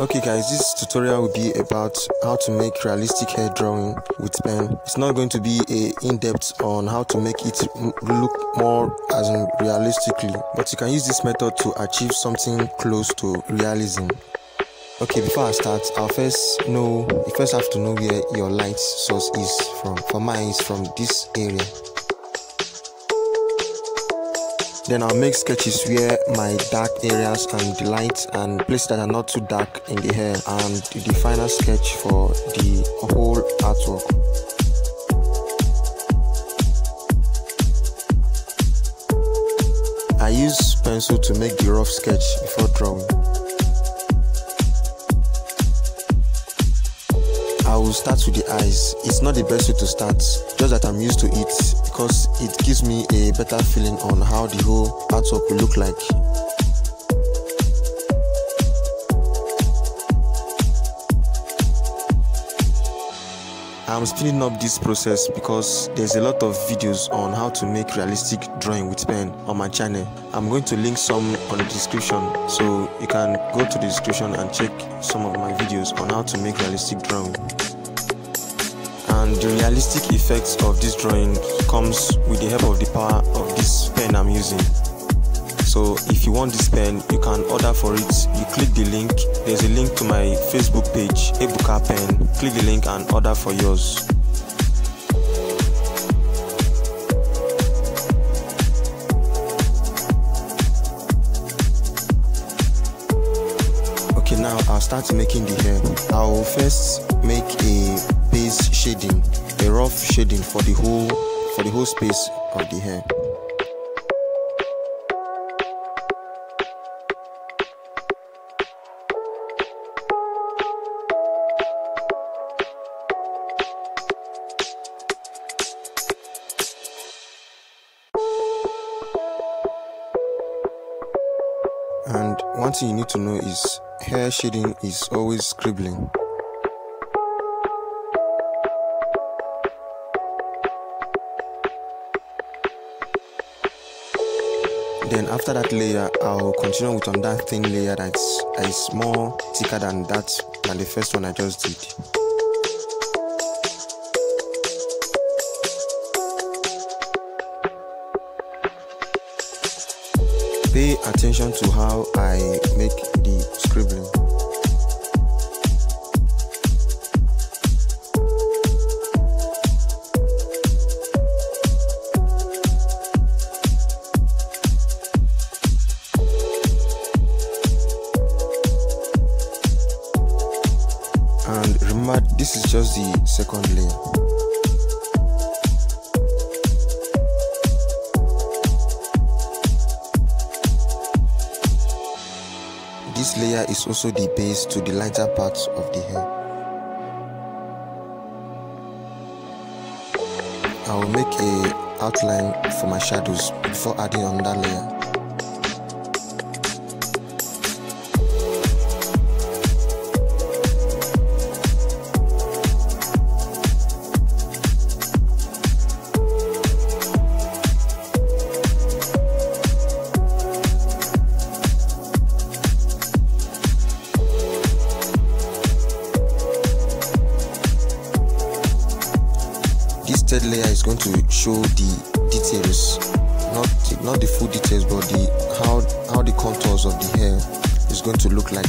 Okay guys, this tutorial will be about how to make realistic hair drawing with pen. It's not going to be a in-depth on how to make it look more as realistically, but you can use this method to achieve something close to realism. Okay, before I start, I'll first know you first have to know where your light source is from. For mine, it's from this area. Then I'll make sketches where my dark areas and the light and places that are not too dark in the hair and the final sketch for the whole artwork. I use pencil to make the rough sketch before drawing. Will start with the eyes. It's not the best way to start, just that I'm used to it because it gives me a better feeling on how the whole artwork will look like. I'm speeding up this process because there's a lot of videos on how to make realistic drawing with pen on my channel. I'm going to link some on the description so you can go to the description and check some of my videos on how to make realistic drawing and the realistic effects of this drawing comes with the help of the power of this pen I'm using. So if you want this pen, you can order for it. You click the link. There's a link to my Facebook page, Ebuka Pen. Click the link and order for yours. Okay, now I'll start making the hair. I'll first make a shading, a rough shading for the whole for the whole space of the hair. And one thing you need to know is hair shading is always scribbling. Then after that layer i'll continue with on that thin layer that's is more thicker than that than the first one i just did. Pay attention to how i make the scribbling remember this is just the second layer this layer is also the base to the lighter parts of the hair I will make a outline for my shadows before adding on that layer show the details. Not not the full details but the how how the contours of the hair is going to look like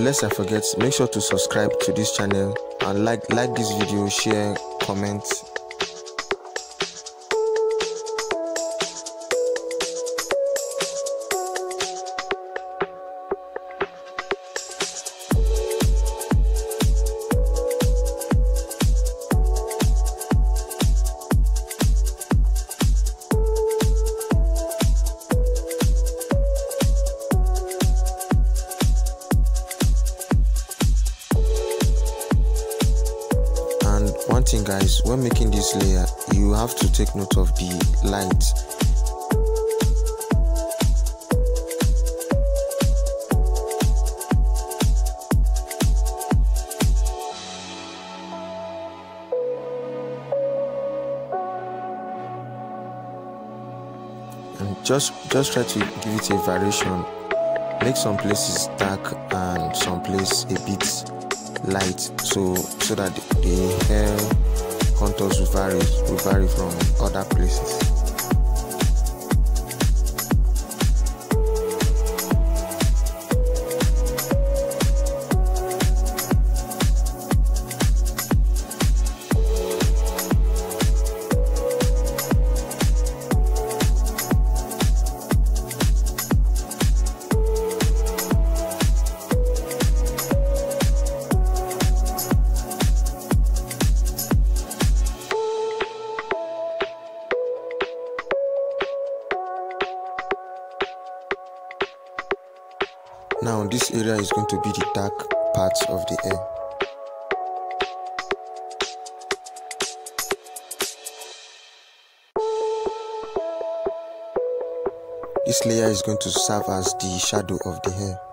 and lest i forget make sure to subscribe to this channel and like like this video share comment guys when making this layer you have to take note of the light. And just just try to give it a variation. Make some places dark and some place a bit light so so that the hair contours will vary will vary from other places this area is going to be the dark part of the hair. This layer is going to serve as the shadow of the hair.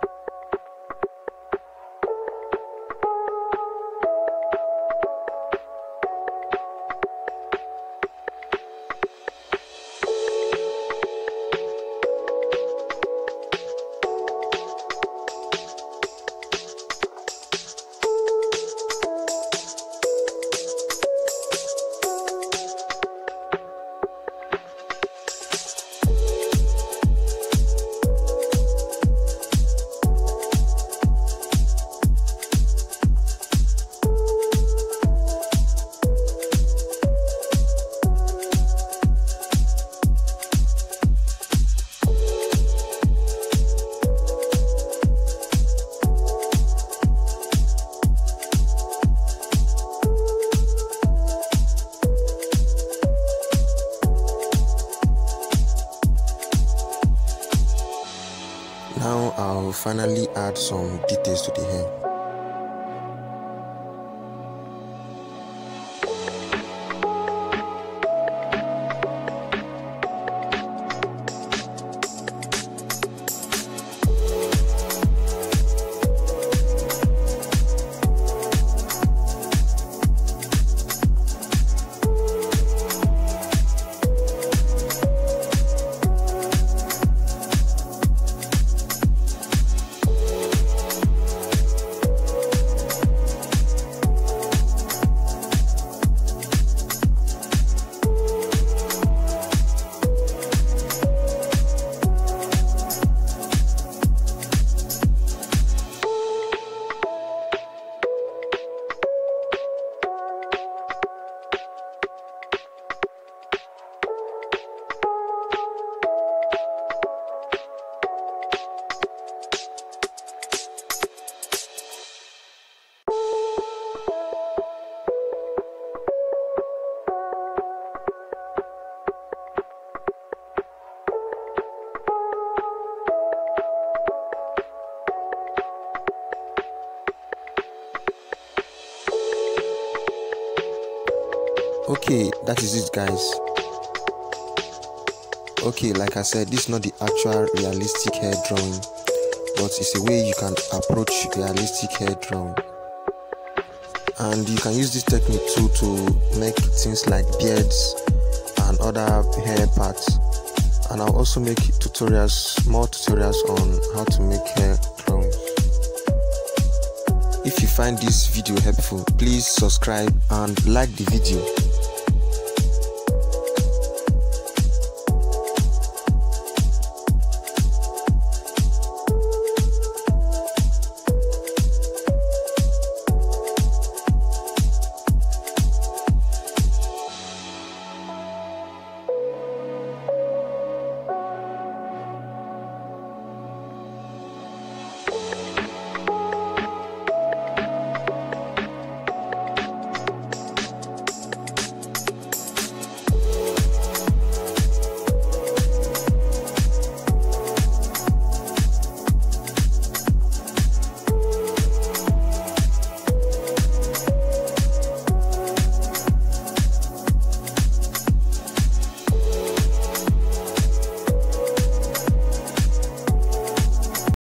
Finally add some details to the hair. That is it guys. Okay like i said this is not the actual realistic hair drawing but it's a way you can approach realistic hair drawing. And you can use this technique too to make things like beards and other hair parts. And i'll also make tutorials more tutorials on how to make hair drawings if you find this video helpful please subscribe and like the video